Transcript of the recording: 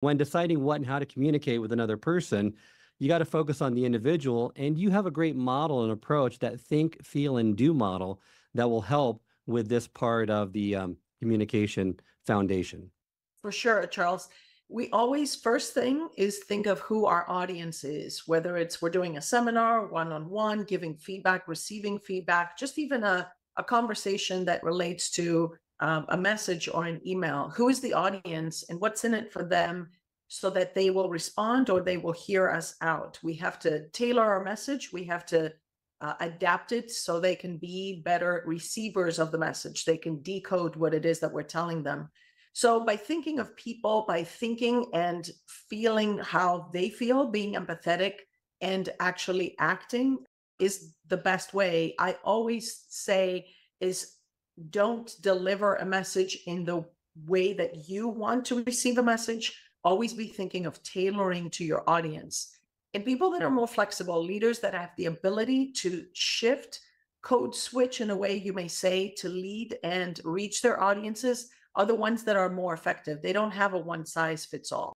when deciding what and how to communicate with another person, you got to focus on the individual. And you have a great model and approach that think, feel, and do model that will help with this part of the um, communication foundation. For sure, Charles. We always, first thing is think of who our audience is, whether it's we're doing a seminar, one on one, giving feedback, receiving feedback, just even a, a conversation that relates to um, a message or an email. Who is the audience and what's in it for them so that they will respond or they will hear us out? We have to tailor our message. We have to uh, adapt it so they can be better receivers of the message. They can decode what it is that we're telling them. So by thinking of people, by thinking and feeling how they feel, being empathetic and actually acting is the best way. I always say is don't deliver a message in the way that you want to receive a message. Always be thinking of tailoring to your audience. And people that are more flexible, leaders that have the ability to shift, code switch in a way you may say to lead and reach their audiences are the ones that are more effective. They don't have a one size fits all.